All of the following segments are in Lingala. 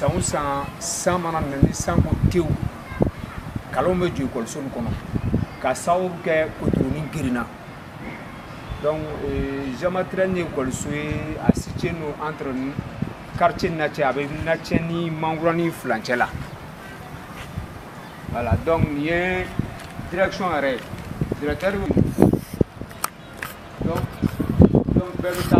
san o san san mana na ni san ko tewu kalanw bɛ jɔ ekɔliso nin kɔnɔ ka sababu kɛ koturunin girinna donc euh, jamatirɛni ye ekɔliso ye a situé no entre quartier na cɛ a bɛ na cɛ ni mankurani filancɛ la voilà donc nin ye direction yɛrɛ ye directeur donc donc bɛɛ bɛ taa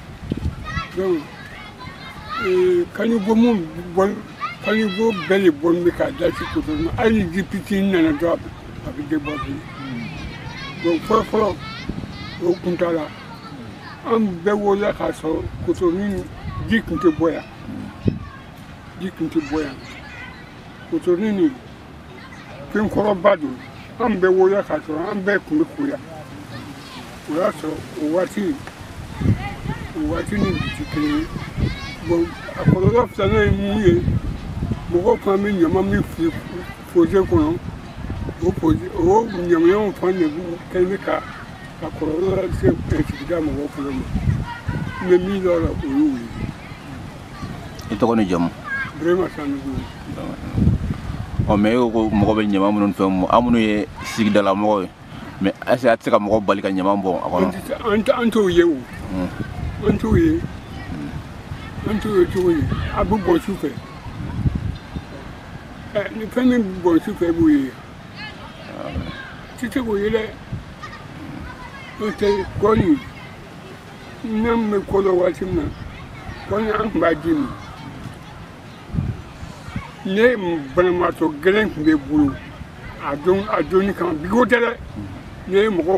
dɔw ye kanibɔ mun bɔn kanibɔ bɛɛ de bɔ bɛ k'a dasi koto ma hali ji fitinin nana dɔrɔn a bɛ de bɔ bi bon fɔlɔfɔlɔ o kun t'a la an bɛɛ wolola k'a sɔrɔ koto min ji tun tɛ bɔ yan ji tun tɛ bɔ yan koto ni nin fɛnkɔrɔba don an bɛɛ wolola k'a sɔrɔ an bɛɛ tun bɛ ko yan o y'a sɔrɔ o waati watu ni mtu kini bon akɔlɔlɔ fila n'o ye mun ye mɔgɔw fana bɛ ɲama min fili pose kɔnɔ o pose o ɲamanyaw fana de b'u kɛlen bɛ ka ka kɔlɔlɔ lase sigida mɔgɔw fana ma n bɛ min dɔn a la o y'o ye. i tɔgɔ ni jamu. birema sanugu. ɔ mɛ e ko ko mɔgɔ bɛ ɲama minnu fɛn mun aw minnu ye sigidalamɔgɔ ye mɛ ɛseke a tɛ se ka mɔgɔ bali ka ɲama bɔn a kɔnɔ. an t'o ye o ntụghị ntụghị tụghị abụbọchufe femi bụbọchufe bụghị títí kò yẹlẹ ntẹ kọ́ni nne m mekọlọ wati m na kọ́ni ahụ bá di m ne banamatɔ gɛlɛn tun bɛ bolo a kama bi ko tɛ dɛ ne ye mɔgɔ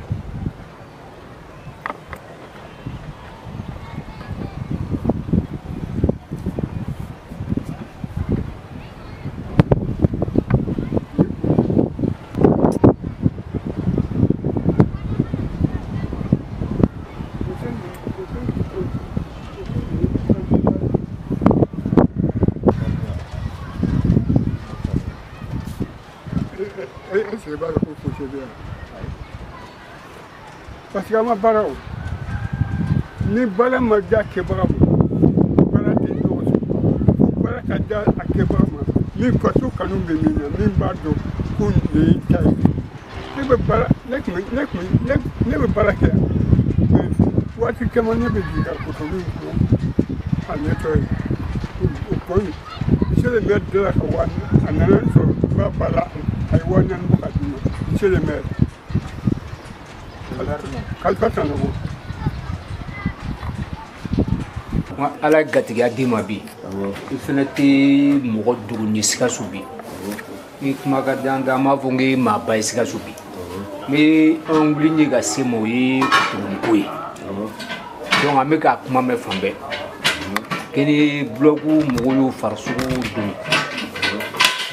sigama baaraw ni baara ma diya kɛbaga ma baara tɛ ɲɔgɔn sɔrɔ baara ka diya a kɛbaga ma min faso kanu bɛ min na min b'a dɔn ko nin y'i ta ye ne bɛ baara ne tun bɛ ne tun bɛ ne bɛ baara kɛ waati caman ne bɛ jigin ka kotolu in kɔnɔ a ɲɛ ye o kɔ in monsieur le maire ka wa a nana n sɔrɔ n b'a baara a ye wa naani bɔ ka di n ma monsieur le kalifa ala ye gatigiya d'i ma bi i fɛnɛ tɛ mɔgɔ dogo ni sikaso bi i kuma ka dan da an b'a fɔ n k'i maa ba ye sikaso bi n bɛ an wuli ɲɛ ka se ma o ye kutuguniko ye donc an bɛ k'a kuma mɛn fan bɛɛ kɛ ni bulɔku mɔgɔw y'o farisogo don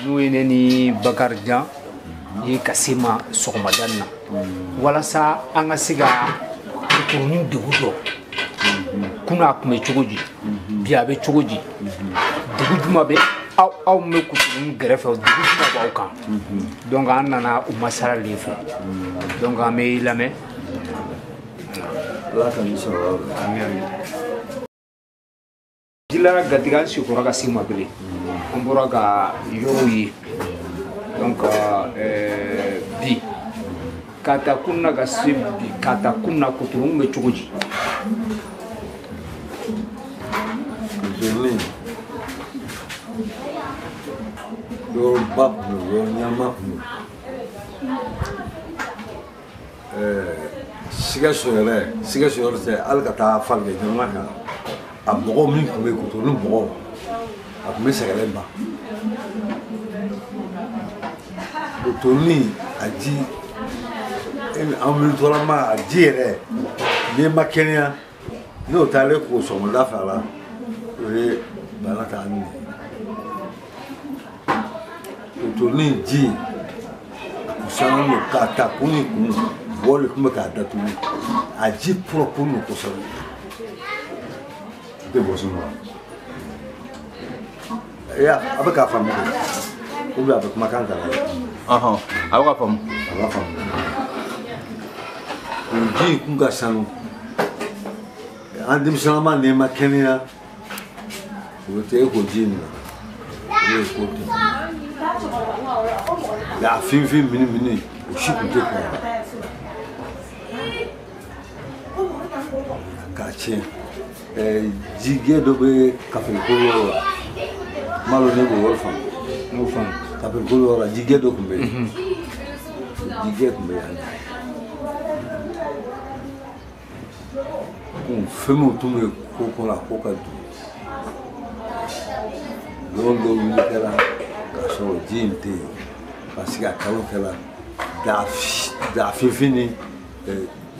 n'o ye ne ni bakarijan ye ka sema ma sɔgɔmadan na walasa an ka se ka kurunin dugu dɔ kuna a kun bɛ cogo di bi a bɛ cogo di dugu duman bɛ aw aw bɛ kuturunin gɛrɛfɛ dugu juma b'aw kan donc an nana u masara de fɛ donc an bɛ lamɛn. ala ka nin sɔrɔ ami ami. jilara gatigɛ an sigiyɔrɔ ka se ma bilen an bɔra ka yɔrɔw ye. donc euh, euh, bi ka ta kun na ka se bi ka ta kun na kotoronw bɛ cogo di yɔrɔ ba kun do yɔrɔ ɲama kun do sikaso ka a mɔgɔ min tun bɛ a otolin aji anwiritɔlama aji yɛrɛ n'i ma kɛnɛya n'o taara k'o sɔgɔmada fɛ a la o ye bana k'a minɛ otolin ji a kun sanu don k'a ta kun ni kun bɔ de tun bɛ k'a datugu a ji pɔrɔpɔrɔ don kosɛbɛ o tɛ bɔ sunu la a bɛ Aha, awo ka faamu. A ka faamu. O ji in kun ka sanu. An denmisɛnlama n'i ma kɛnɛya, o bɛ taa e k'o ji in minɛ. O ye ko tɛ. Nka a finfin minimini o si tun tɛ kɔ K'a tiɲɛ. Ɛɛ jijɛ dɔ bɛ kafeliko yɔrɔ la. N b'a dɔn ne b'o yɔrɔ faamu après mhm. e, ko yɔrɔ jigɛ dɔ kun bɛ yen jigɛ kun bɛ yan kun fɛn min tun bɛ ko kɔnɔ a ko ka dun don dɔ wuli kɛra k'a sɔrɔ ji in tɛ que a kalo kɛra dafinfin ni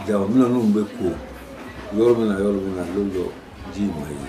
jabaminɛninw bɛ ko yɔrɔ min na yɔrɔ min na don dɔ ji in ma ye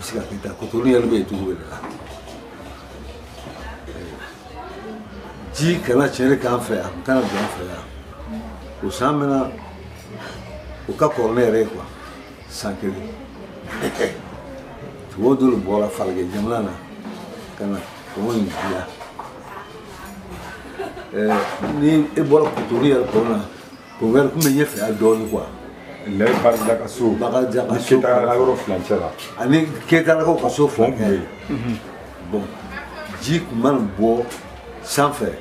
bisika keta kotoliyani be yetugubelela ji kana tiɲɛli k'an fɛ yan kana don an fɛ yan o san mɛna o ka kɔrɔ ne yɛrɛ ye kuwa san kelen tubabu dɔ de bɔra farajɛ jamana na ka na kɔngɔ in diya ni e bɔra kotoli yɛrɛ kɔnɔ na kɔngɔ yɛrɛ tun bɛ ɲɛfɛ yan dɔɔnin kuwa lɛ barida ka so ni ketara la yɔrɔ filancɛ la ani ketarakaw ka so filancɛ bon ji tun mana bɔ sanfɛ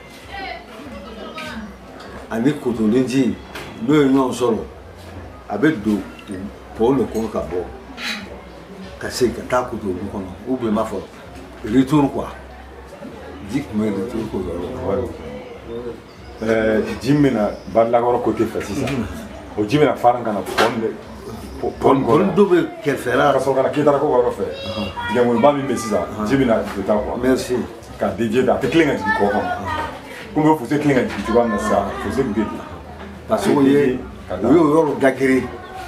ani kotolen ji n'o ye ɲɔgɔn sɔrɔ a bɛ don pɔw le kɔnɔ ka bɔ ka se ka taa kotolu kɔnɔ ou bien n b'a fɔ retour quoi ji tun bɛ retour k'o yɔrɔ la ji min na barilakɔrɔ kote fɛ sisan. o ji bɛna farin ka na pɔn de pɔn kɔnɔ dɔ bɛ kɛrɛfɛ la ka sɔrɔ ka na ketara ko yɔrɔ fɛ tigɛŋoliba min bɛ sisan ji bɛna don ta kɔ merci ka di ji da a tɛ tilen ka jigin kɔ kɔnɔ komi o fosi tilen ka jigin cogoya min na sisan fosi bɛ ten parce que o ye o y'o yɔrɔ dagere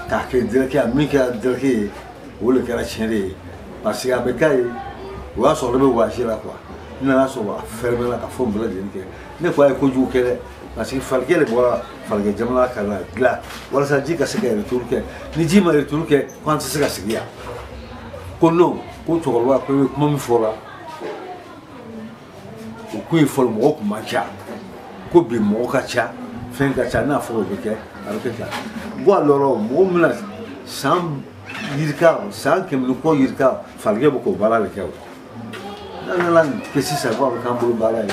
k'a kɛ dɛrɛkɛ a min kɛra dɛrɛkɛ ye o de kɛra tiɲɛ de ye parce que a bɛ k'a ye o y'a sɔrɔ ne bɛ waasi la quoi n nana sɔrɔ a fɛrɛmɛ la ka fɔ n bɛɛ lajɛlen kɛ ne fa ye kojugu kɛ dɛ parce que falikɛ de bɔra falikɛ jamana ka na dilan walasa ji ka se ka yɛrɛturu kɛ ni ji ma yɛrɛturu kɛ ko an tɛ se ka sigi yan ko non ko cɛkɔrɔba ko i bɛ kuma min fɔra o kun ye fɔlɔ mɔgɔ kun man ca ko bi mɔgɔ ka ca fɛn ka ca n'a fɔra o bɛ kɛ a bɛ kɛ tan bon alors mɔgɔ min bɛna san yirika san kɛmɛ ni kɔ yirika falikɛ bɛ k'o baara de kɛ o n'an nana kɛ sisan ko a bɛ k'an bolo baara ye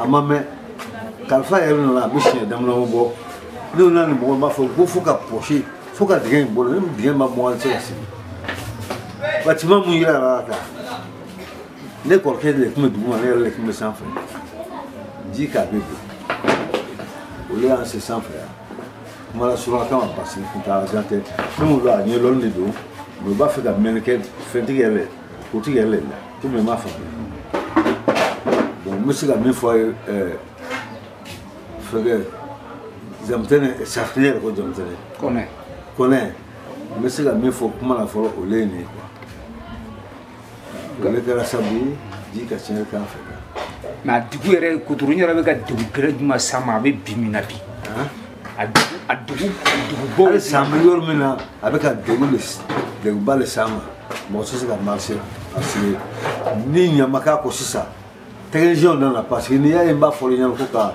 a ma mɛn kalifa yɛrɛ nana a bɛ siɲɛ damadama bɔ ne nana nin mɔgɔ b'a fɔ ko fo ka pɔsi fo ka dingɛ in bɔ ni dingɛ ma mɔ an tɛ se ka sigi batiman mun yira la kan ne kɔrɔkɛ de tun bɛ dugu ma ne yɛrɛ de tun bɛ sanfɛ ji k'a bɛ don olu y'an se sanfɛ yan kuma la suraka kama parce que kuntaala jan tɛ fɛn min don a ɲɛdɔnni de don mɛ u b'a fɛ ka mɛnni kɛ fɛntigi yɛrɛ kotigi yɛrɛ la komi n m'a faamuya n bɛ se ka min fɔ a ye ɛɛ. fɛkɛ jamutɛnɛ safinɛ yɛrɛ ko jamutɛnɛ kɔnɛ kɔnɛ n bɛ se ka min fɔ kuma la fɔlɔ o le ye nin ye kuwa ale kɛra sabu ye ji ka tiɲɛ k'an fɛ kan mɛ a dugu yɛrɛ kotoro yɛrɛ bɛ ka dugu gɛrɛ juma s'a ma a bɛ bi min na bi a dugu a dugu dugubaw hali san bɛ yɔrɔ min na a bɛ ka degun de degunba de s'a ma mɔgɔ tɛ se ka marcher parce que ni ɲama k'a kɔ sisan technicien nana parce que n'i y'a ye n b'a fɔ olu ɲɛna ko ka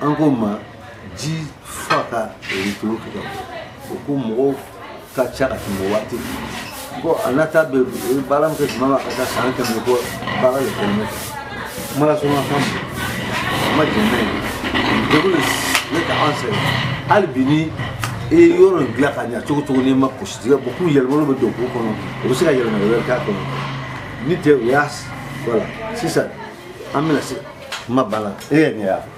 an ko euh, ma ji fa ka returu kɛ ka bɔ o ko mɔgɔw ka ca ka tɛmɛ waati bɔn a nata bɛ baara min kɛ tuma ma ka taa san kɛmɛ kɔ baara de kɛmɛ kan kuma la sɔn ka kan bɔ a ma jɛn n'a ye degun ne ka an sɛgɛn hali bi ni i ye yɔrɔ in dilan ka ɲa cogo cogo n'i ma gosi tigɛ bɔ k'u yɛlɛmalo bɛ don k'u kɔnɔ o bɛ se ka yɛlɛma wɛrɛ k'a kɔnɔ ni tɛ u y'a wala sisan eh, an bɛna se kuma ba la e yɛrɛ y'a fɔ.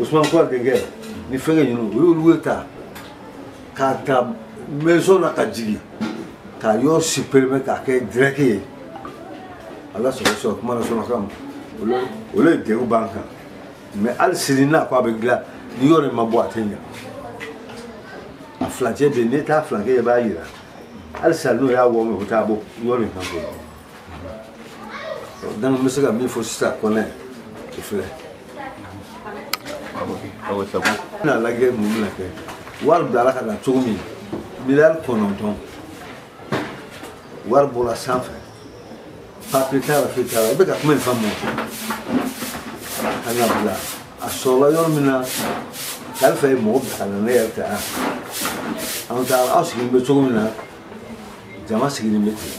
usman ko genge ni fɛngɛ ninnu o y'olu ye ta k'a ta maison na ka jigin k'a yɔrɔ supprimer k'a kɛ direct ye ala sɔrɔ sɔrɔ kuma na sɔrɔ kan olu ye degun b'an kan mɛ hali sini n'a ko a bɛ dilan ni yɔrɔ in ma bɔ a tɛ ɲa a filancɛ bɛ yen n'e t'a filancɛ ye i b'a yira halisa n'o y'a wɔ mɛ o t'a bɔ yɔrɔ in kan ko donc n bɛ se ka min fɔ sisan kɔnɛ o filɛ awo sago n bɛna lajɛ mun bɛna kɛ wari bilala ka na cogo min miliyari kɔnɔntɔn wari bɔra sanfɛ papiye t'a la foyi t'a la i bɛ ka kuma nin fa mɔ ka na bila a sɔrɔla yɔrɔ min na kalifa ye mɔgɔ bila ka na ne yɛrɛ tɛ yan anw ta aw sigilen bɛ cogo min na jama sigilen bɛ ten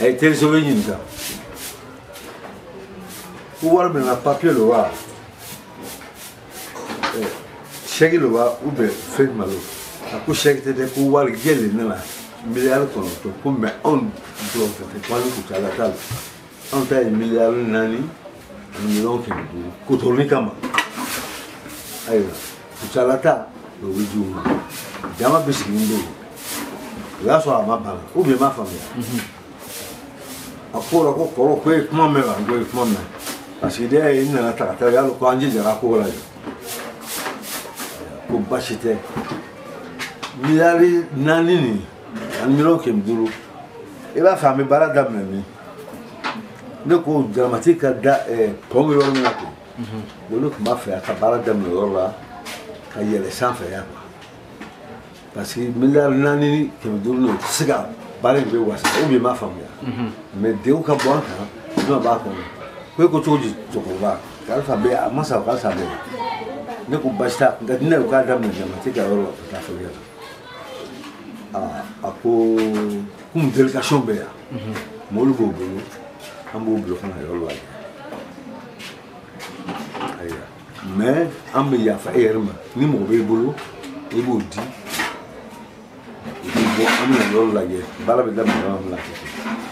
a ye terisobe ɲininka ko wari bɛna papiye lo wa. sɛgi wa u bɛ fɛn ma lo a ko sɛgi tɛ dɛ ko wari jɛlen ne la miliyari kɔnɔntɔn ko mɛ anw dɔrɔn tɛ tɛ ko an kun taala t'a la anw ta ye miliyari naani ani miliyɔn kɛmɛ duuru kotoroni kama ayiwa kucala ta o bɛ di u ma jama bɛ sigi n bolo o y'a sɔrɔ a ma bana mhm. u bɛ ma faamuya a ko la ko kɔrɔ ko e kuma mɛn wa n ko e kuma mɛn parce de y'a ye n nana ta ka taa yala ko an jijara ko la yɛrɛ kò ba si tɛ miliyari naani nin ani miliyɔn kɛmɛ duuru i b'a fɛ an bɛ baara daminɛ min ne ko jaramati ka da ɛɛ pɔn bɛ yɔrɔ min na ko bon ne tun b'a fɛ a ka baara daminɛ yɔrɔ la ka yɛlɛ sanfɛ yan parce que miliyari naani ni kɛmɛ duuru nin o tɛ se ka baara in bɛ wasa o bɛ m'a faamuya mɛ denw ka bɔ an kan n'o b'a kɔnɔ ko e ko cogo di cɛkɔrɔba karisa bɛ yen a ma sa o karisa bɛ yen. ninku basta é u k'a daminɛ jamati um yɔrɔ la ka taa fɛn kɛ aa a ko kun delikasiyɔn bɛ yan mɔbili b'o bolo an b'o é kana yɔrɔ la é mɛ an bɛ yafa e yɛrɛ ma ni mɔgɔ b'i bolo i b'o di i b'i bɔ an bɛna yɔrɔ lajɛ baara bɛ daminɛ yɔrɔ min na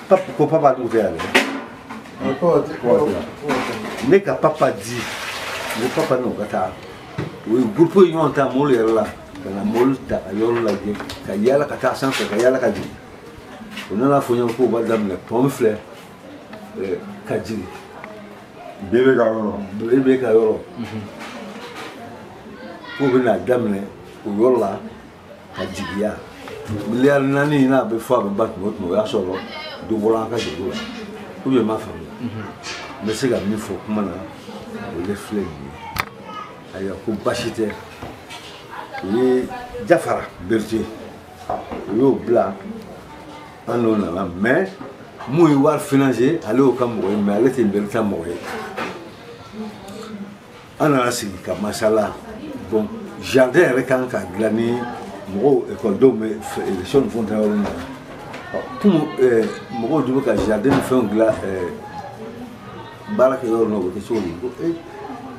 papa ko papa t'u tɛ yan dɛ ne ka papa di ne papa n'o ka o ye gurupu ye ɲɔgɔn ta mobili yɛrɛ la ka na mobili ta ka yɔrɔ lajɛ ka yaala ka taa sanfɛ ka yaala ka jigin u nana fɔ ɲɔgɔn k'u b'a daminɛ pɔn filɛ ka jigin bɛɛ bɛ ka yɔrɔ bɛɛ bɛ ka yɔrɔ k'u bɛna daminɛ o yɔrɔ la ka jigiya miliyari naani n'a bɛ fɔ a bɛ ba tuma o tuma o y'a sɔrɔ dɔ bɔra an ka dugu la ubiyɛn n m'a faamuya n bɛ se ka min fɔ kuma na o de filɛ nin ye ayiwa ko basi tɛ u ye jafara berete u y'o bila an n'o nana mais mun ye wari financer ale y'o ka mɔgɔ ye mais ale tɛ bereta mɔgɔ ye an nana sigi ka masala bon jardin yɛrɛ kan ka dilan ni mɔgɔw ekɔlidenw bɛ élection ni fɛnw ta yɔrɔ min na kunu mɔgɔw de bɛ ka jardin ni fɛnw dilan baara kɛ yɔrɔ min na o bɛ kɛ cogo di ko ee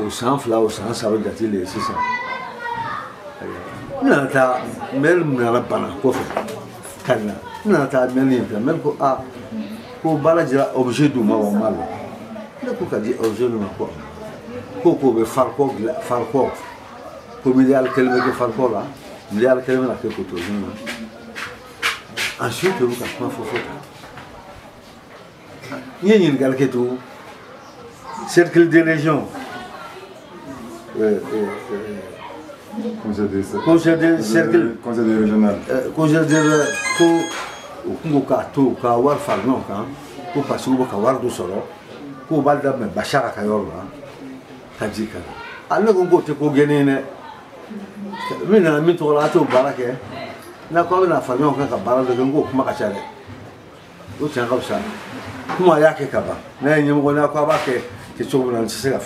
o san fila o san saba jate le ye sisan n nana taa mɛri nana bana kɔfɛ ka na n nana taa mɛri in fɛ mɛri ko a ko baara jira objet d'u ma wa n b'a la ne ko ka di objet d'u ma ko ko ko bɛ farikɔ dilan farikɔ ko miliyari kelen bɛ kɛ farikɔ la miliyari kelen bɛna kɛ kotozun na ensuite olu ka kuma fɔ fɔ tan n ye ɲininkali kɛ tugun cercle de région conceder conceder cercle conceder régional conceder ko kungo ka o ka o fara ɲɔgɔn kan ko parce que u bɛ ka wari dɔ sɔrɔ k'u b'a daminɛ basara ka yɔrɔ la ka ji kan ale ko min nana a n'a ko a bɛna fara ɲɔgɔn kan ka baara dɔ o tiɲɛ ka fisa kuma a y'a kɛ ka ban n'a a b'a que kɛ cogo na se a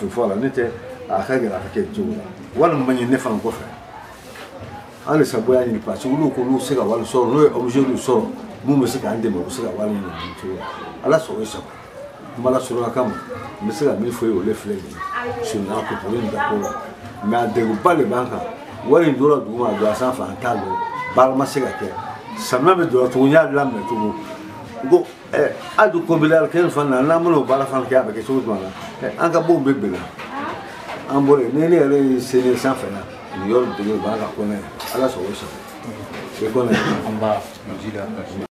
a ka gɛlɛ a ka kɛ cogo la wali ma ɲi ne fana kɔfɛ an de sabu y'a ɲini parce que olu ko n'u se ka wali sɔrɔ n'o ye objet n'u sɔrɔ mun bɛ se k'an dɛmɛ u bɛ se ka wali ɲini nin cogo la ala sɔrɔ ye saba n bala sɔrɔla kama n bɛ se ka min fɔ i ye o de filɛ nin ye surunya ko poli nin ka ko la mɛ a degunba de b'an kan wari in dora dugu ma a don a sanfɛ an t'a dɔn baara ma se ka kɛ samiya bɛ don a tugun n y'a laminɛ tugun n ko ɛ hali dugu kɔnpilɛri kelen fana na n'an bɛna o baara fana kɛ a bɛ kɛ cogo jumɛn na an ka bɔw bɛ bɛn an bɔra yen ni ne yɛrɛ ye seli sanfɛ na nin yɔrɔ dege u b'a la kɔnɛ ala sago i sago i kɔnɛ an ba ji la